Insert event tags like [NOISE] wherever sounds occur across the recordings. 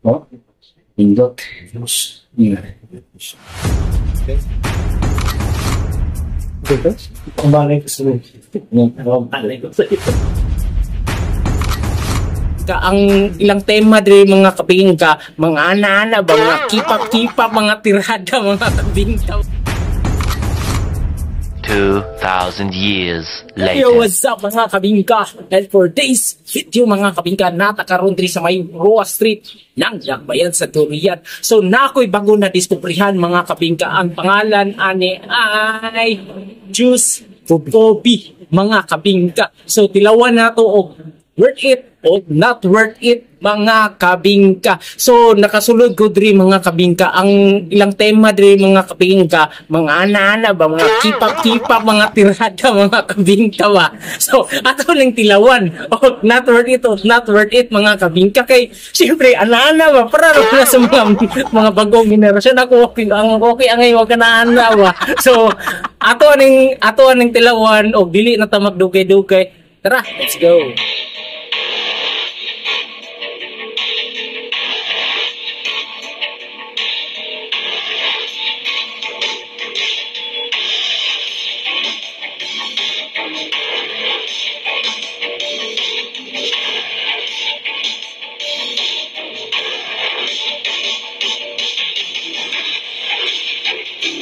Oh, pindot. Yeah. Dito? Ang balay ko sa Ang balay ko sa ito. ka ang ilang tema diri mga kabingka mga ana-ana mga kipap-kipap mga tirada mga kabingka 2,000 years Yo, later. what's up mga kabingka? And for today's video mga kabingka, natakaroon diri sa may Roa Street ng Dakbayan sa Turian. So nakoy bago na diskuprihan mga kabingka. Ang pangalan ani ay Juice Kopi mga kabingka. So tilawan na to og worth it o not worth it mga kabingka. So nakasulod ko diri mga kabingka ang ilang tema diri mga kabingka, mga ana-ana ba mga kipap-kipap mga tirada [LAUGHS] mga kabingka ba. So ato lang tilawan o not worth it o not worth it mga kabingka kay siyempre ana-ana ba para na sa mga mga bagong generasyon ako okay ang okay ang wag ka na ana ba. So ato ning ato ning tilawan og dili na ta magdugay-dugay. Tara, let's go.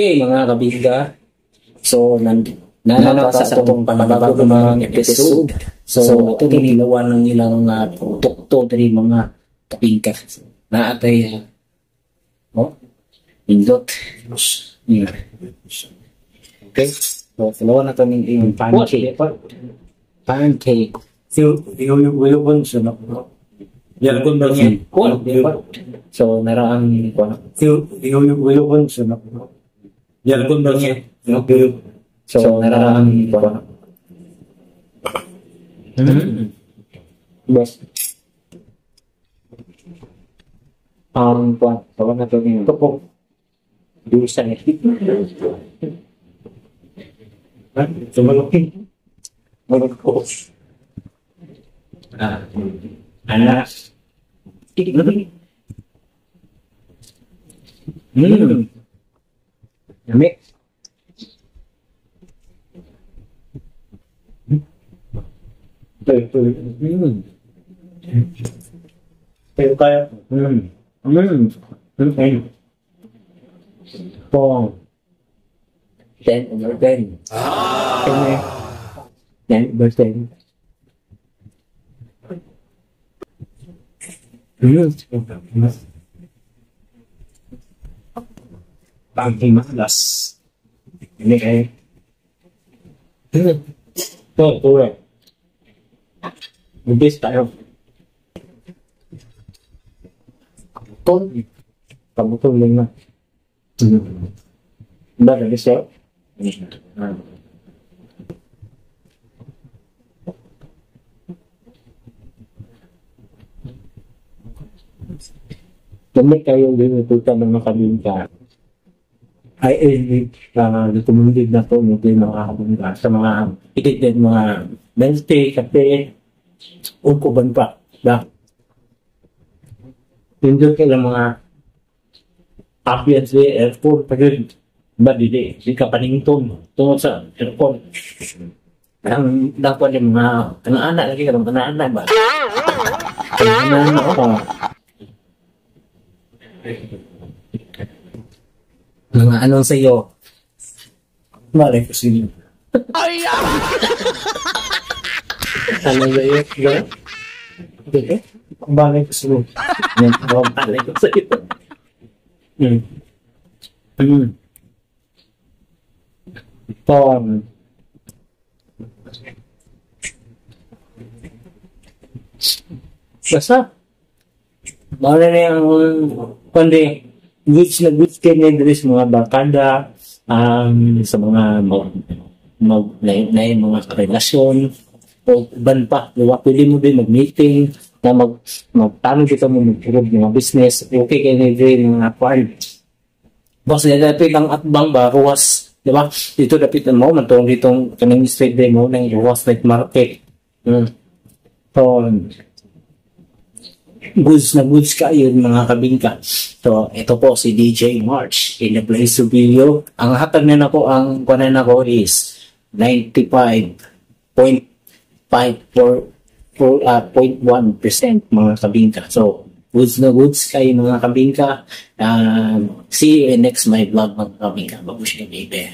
Okay, mga kabingka. So, nan nananata sa itong panabago mga episode. So, ito tinilawan ng ilang uh, tukto dari mga kabingka. Na atay, uh, oh, indot. Yeah. Okay. So, tinawan na ito ng yung pancake. Pancake. Yung yung yung yung sa na. Yan kun ba niya? So, naraan ko na. Yung yung yung yung sa na. Yan kun ba niya? So, naraan ko na. Best. Um, kuwan. Tawag na ito yung Kapok. dusa eh. miệng. Từ từ mình từ tay mình mình mình mình con tên nói tên. Tên em. Tên bơ tên. Yes. Hmm. Panghimalas. Ini eh. Ito, ito eh. Mabis tayo. Ton. Pagutong lang na. Ba, lagi siya. Kami kayo din itutan ng makabingka. Ay, eh, uh, na to mo din mga kabingka sa mga itit din mga Wednesday, kape, ukuban pa. Da. Hindi kayo mga appearance day, airport, pagod. Ba, dili, di ka panington tungkol sa airport. Ang dapat yung mga anak-anak lagi ka, mga anak ba? [LAUGHS] Anak-anak ako. Mga anong sa'yo? Malay ko sila. Ano sa'yo? Go? Hindi. Malay ko sila. Yan, oh, palay ko sa'yo. Hmm. Hmm. So, um, basta, Mawala na yung, kundi, goods na goods dito sa mga barkada, um, sa mga mag, mag, na, mga relasyon, o ban pa, diba? Pwede mo din mag-meeting, na mag, magtanong dito mo mag-prove mga business, okay na din mga farm. Boss, dapat ang atbang ba, ruwas, di ba? Dito dapat mo, mantong ditong kanang street day mo, ng ruwas night market. Hmm. So, goods na goods kayo mga kabingka. So, ito po si DJ March in the place of video. Ang hatag na nako ang kunan nako is 95.54 uh, 0.1% mga kabingka. So, goods na goods kayo mga kabingka. Um, see you next my vlog mga kabingka. Babush ka baby.